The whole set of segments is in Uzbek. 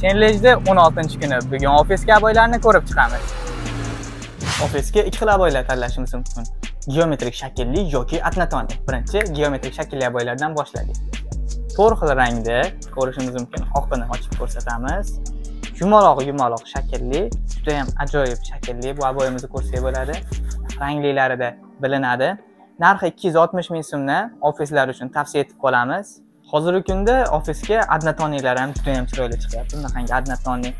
chenlejda 16 kuni bugun ofisga aboylarni ko'rib chiqamiz. Ofisga ikki xil aboylar tanlashimiz mumkin. Geometrik shaklli yoki однотонli birinchi geometrik shaklli aboylardan boshladik. To'rt xil rangda ko'rishimiz mumkin. Oqini ochib ko'rsatamiz. Yumaloq yumaloq shaklli judayam ajoyib shaklli bu aboyimizni ko'rsak bo'ladi. Ranglilarida bilinadi. Narxi ikki yuz oltmish ming so'mdan ofislar uchun tavsiya etib qolamiz. Hozirgi kunda ofisga однотоннийлар ham juda ham chiroyli chiqyapti. Bunaqangi однотонный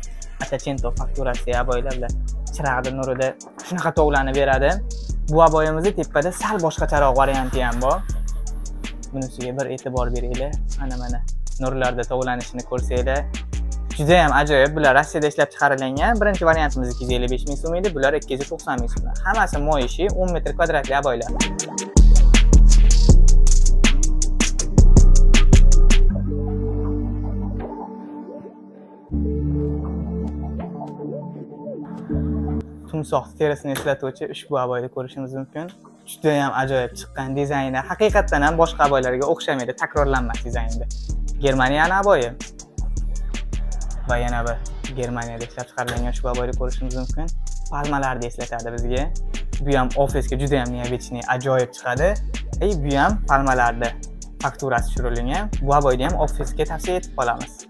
atachento fakturasi aboylar bilan chirag'ni nurida shunaqa tovlanib beradi. Bu aboyimizni tepada sal boshqacharoq varianti ham bor. Bunisiga bir e'tibor beringlar. Mana mana nurlarda tovlanishini ko'rsanglar. Juda yam ajoyib. Bular rossiyada ishlab chiqarilgan birinchi variantimiz ikki yuz ellik besh ming so'm edi. Bular ikki yuz to'qson ming so'm hammasi moyishi o'n metr kvadratli aboylar. Tumsoq terisini eslatuvchi ushbu aboyni ko'rishimiz mumkin. Judayam ajoyib chiqqan dizayni haqiqatdan ham boshqa aboylarga o'xshamaydi takrorlanmas dizaynda. Germaniyani aboyi va yana bir germaniyada ishlab chiqarilgan ushbu aboyni ko'rishimiz mumkin. Palmalarni eslatadi bizga. Bu ham ofisga juda ham необычный ajoyib chiqadi. И bu ham palmalarda fakturasi tushirilgan. Bu aboyni ham ofisga tavsiya etib qolamiz.